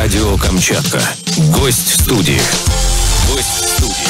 Радио Камчатка. Гость студии. Гость студии.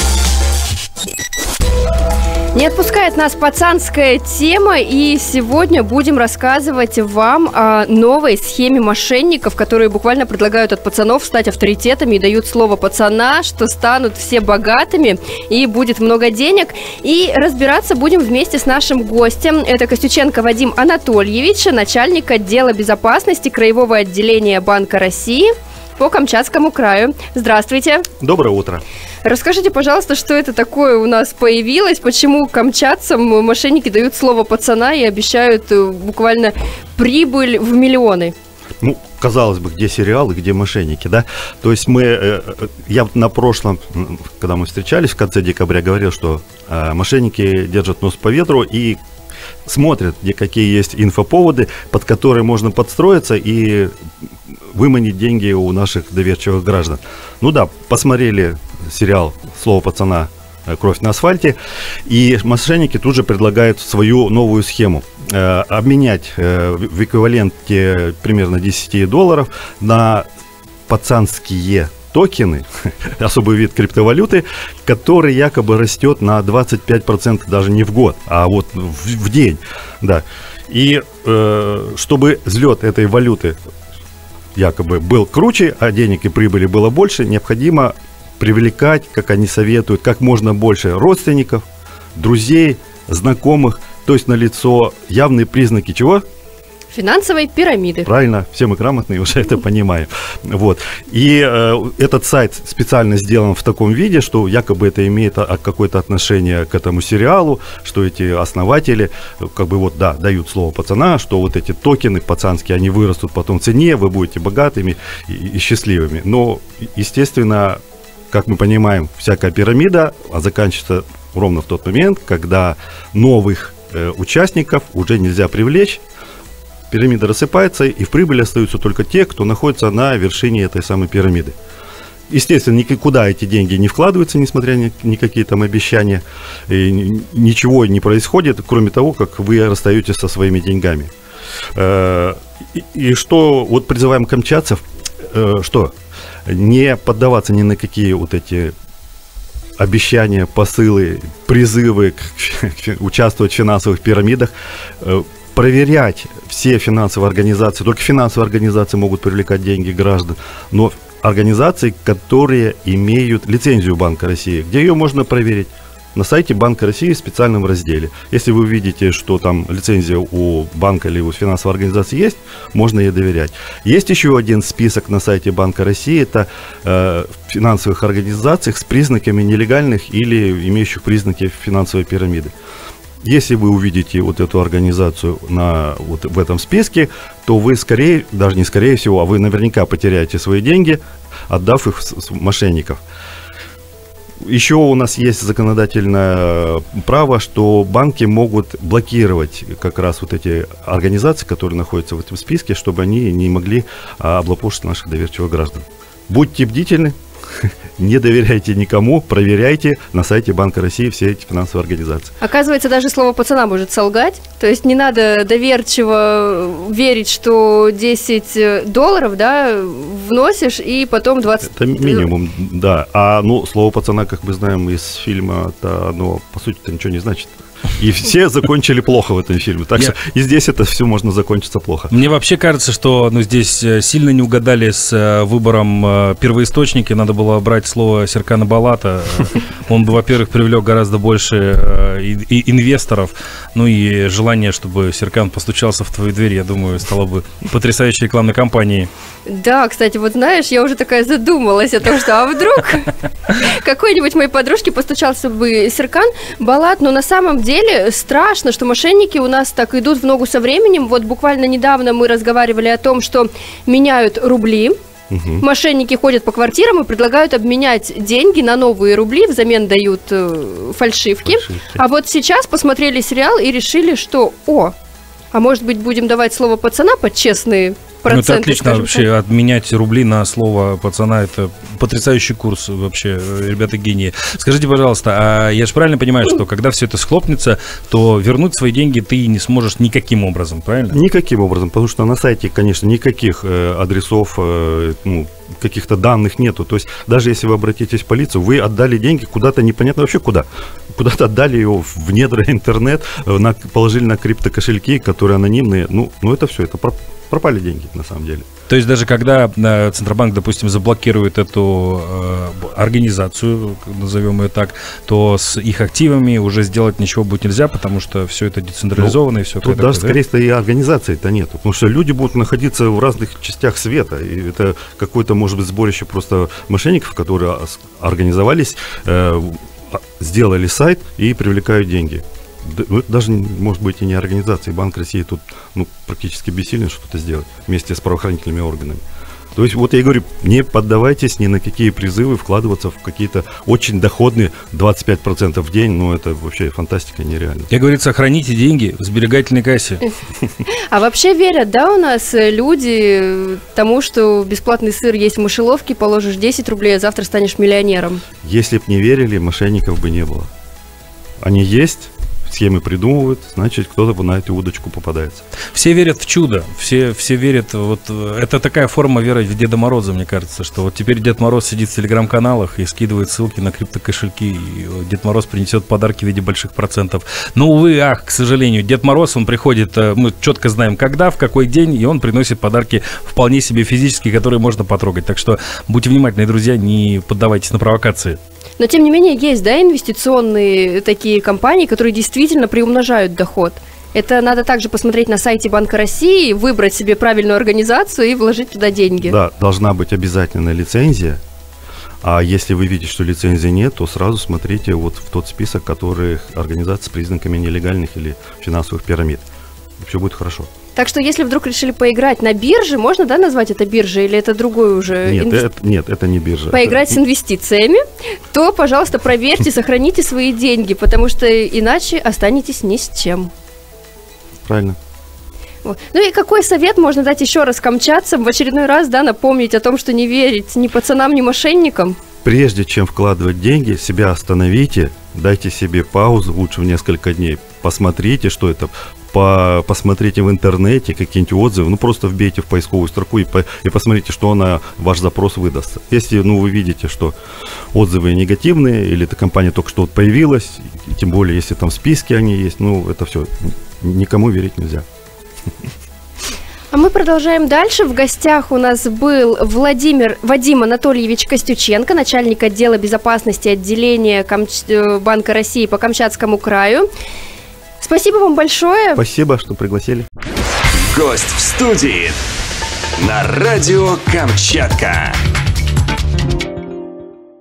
Не отпускает нас пацанская тема, и сегодня будем рассказывать вам о новой схеме мошенников, которые буквально предлагают от пацанов стать авторитетами и дают слово пацана, что станут все богатыми и будет много денег. И разбираться будем вместе с нашим гостем. Это Костюченко Вадим Анатольевич, начальник отдела безопасности Краевого отделения Банка России по Камчатскому краю. Здравствуйте. Доброе утро. Расскажите, пожалуйста, что это такое у нас появилось, почему камчатцам мошенники дают слово пацана и обещают э, буквально прибыль в миллионы? Ну, казалось бы, где сериалы, где мошенники, да? То есть мы, э, э, я на прошлом, когда мы встречались в конце декабря, говорил, что мошенники держат нос по ветру и смотрят, где какие есть инфоповоды, под которые можно подстроиться и выманить деньги у наших доверчивых граждан. Ну да, посмотрели сериал «Слово пацана. Кровь на асфальте», и мошенники тут же предлагают свою новую схему. Э, обменять э, в эквиваленте примерно 10 долларов на пацанские токены, особый вид криптовалюты, который якобы растет на 25% даже не в год, а вот в, в день. Да. И э, чтобы взлет этой валюты якобы был круче, а денег и прибыли было больше, необходимо привлекать, как они советуют, как можно больше родственников, друзей, знакомых, то есть на лицо явные признаки чего? Финансовой пирамиды. Правильно, все мы грамотные уже это понимаем. Вот. И э, этот сайт специально сделан в таком виде, что якобы это имеет какое-то отношение к этому сериалу, что эти основатели, как бы вот, да, дают слово пацана, что вот эти токены пацанские, они вырастут потом в цене, вы будете богатыми и, и счастливыми. Но, естественно, как мы понимаем, всякая пирамида а заканчивается ровно в тот момент, когда новых э, участников уже нельзя привлечь, пирамида рассыпается, и в прибыли остаются только те, кто находится на вершине этой самой пирамиды. Естественно, никуда эти деньги не вкладываются, несмотря на никакие там обещания. И ничего не происходит, кроме того, как вы расстаетесь со своими деньгами. Э, и что вот призываем камчатцев, э, что не поддаваться ни на какие вот эти обещания, посылы, призывы к, к, участвовать в финансовых пирамидах, э, проверять все финансовые организации. Только финансовые организации могут привлекать деньги граждан, но организации, которые имеют лицензию Банка России. Где ее можно проверить? на сайте Банка России в специальном разделе. Если вы видите, что там лицензия у банка или у финансовой организации есть, можно ей доверять. Есть еще один список на сайте Банка России, это э, финансовых организаций с признаками нелегальных или имеющих признаки финансовой пирамиды. Если вы увидите вот эту организацию на, вот в этом списке, то вы скорее, даже не скорее всего, а вы наверняка потеряете свои деньги, отдав их в мошенников. Еще у нас есть законодательное право, что банки могут блокировать как раз вот эти организации, которые находятся в этом списке, чтобы они не могли а, облапошить наших доверчивых граждан. Будьте бдительны, не доверяйте никому, проверяйте на сайте Банка России все эти финансовые организации. Оказывается, даже слово пацана может солгать. То есть не надо доверчиво верить, что 10 долларов, да, вносишь и потом 20... Это минимум, да. А ну, слово пацана, как мы знаем из фильма, то оно по сути-то ничего не значит. И все закончили плохо в этом фильме. Так Я... что и здесь это все можно закончиться плохо. Мне вообще кажется, что ну, здесь э, сильно не угадали с э, выбором э, первоисточника. Надо было брать слово Серкана Балата. Он бы, во-первых, привлек гораздо больше инвесторов. Ну и желание, чтобы Серкан постучался в твою дверь, я думаю, стало бы потрясающей рекламной кампанией. Да, кстати, вот знаешь, я уже такая задумалась о том, что а вдруг какой-нибудь моей подружке постучался бы Серкан Балат, но на самом деле деле страшно, что мошенники у нас так идут в ногу со временем. Вот буквально недавно мы разговаривали о том, что меняют рубли, Угу. Мошенники ходят по квартирам и предлагают обменять деньги на новые рубли, взамен дают э, фальшивки. фальшивки. А вот сейчас посмотрели сериал и решили, что, о, А может быть, будем давать слово пацана под честные? Ну, это отлично вообще, так. обменять рубли на слово пацана, это потрясающий курс вообще, ребята гении. Скажите, пожалуйста, а я же правильно понимаю, что когда все это схлопнется, то вернуть свои деньги ты не сможешь никаким образом, правильно? Никаким образом, потому что на сайте, конечно, никаких э, адресов, э, ну, каких-то данных нету. То есть даже если вы обратитесь в полицию, вы отдали деньги куда-то непонятно вообще куда. Куда-то отдали его в недра интернет, э, на, положили на криптокошельки, которые анонимные. Ну, ну это все, это пропали деньги на самом деле. То есть даже когда э, Центробанк, допустим, заблокирует эту э, организацию, назовем ее так, то с их активами уже сделать ничего будет нельзя, потому что все это децентрализовано ну, и все. Тут даже, скорее, да? и организации-то нет, потому что люди будут находиться в разных частях света, и это какое-то, может быть, сборище просто мошенников, которые организовались, э, сделали сайт и привлекают деньги ну, это даже, может быть, и не организация. Банк России тут ну, практически бессилен что-то сделать вместе с правоохранительными органами. То есть, вот я говорю, не поддавайтесь ни на какие призывы вкладываться в какие-то очень доходные 25% в день. Ну, это вообще фантастика нереально. Как говорится, храните деньги в сберегательной кассе. А вообще верят, да, у нас люди тому, что бесплатный сыр есть в мышеловке, положишь 10 рублей, а завтра станешь миллионером? Если бы не верили, мошенников бы не было. Они есть, схемы придумывают, значит, кто-то на эту удочку попадается. Все верят в чудо, все, все верят, вот это такая форма веры в Деда Мороза, мне кажется, что вот теперь Дед Мороз сидит в телеграм-каналах и скидывает ссылки на криптокошельки, и Дед Мороз принесет подарки в виде больших процентов. Но, увы, ах, к сожалению, Дед Мороз, он приходит, э, мы четко знаем, когда, в какой день, и он приносит подарки вполне себе физические, которые можно потрогать. Так что будьте внимательны, друзья, не поддавайтесь на провокации. Но тем не менее есть, да, инвестиционные такие компании, которые действительно приумножают доход. Это надо также посмотреть на сайте Банка России, выбрать себе правильную организацию и вложить туда деньги. Да, должна быть обязательно лицензия. А если вы видите, что лицензии нет, то сразу смотрите вот в тот список, который организаций с признаками нелегальных или финансовых пирамид. Все будет хорошо. Так что, если вдруг решили поиграть на бирже, можно, да, назвать это биржей или это другой уже? Нет, инв... это, нет, это не биржа. Поиграть это... с инвестициями, то, пожалуйста, проверьте, сохраните свои деньги, потому что иначе останетесь ни с чем. Правильно. Вот. Ну и какой совет можно дать еще раз камчатцам, в очередной раз, да, напомнить о том, что не верить ни пацанам, ни мошенникам? Прежде чем вкладывать деньги, себя остановите, дайте себе паузу, лучше в несколько дней, посмотрите, что это, по, посмотрите в интернете какие-нибудь отзывы, ну просто вбейте в поисковую строку и, по, и посмотрите, что она, ваш запрос выдаст. Если ну, вы видите, что отзывы негативные, или эта компания только что вот появилась, тем более, если там в списке они есть, ну это все, никому верить нельзя. А мы продолжаем дальше. В гостях у нас был Владимир Вадим Анатольевич Костюченко, начальник отдела безопасности отделения Камч... Э, Банка России по Камчатскому краю. Спасибо вам большое. Спасибо, что пригласили. Гость в студии на радио Камчатка.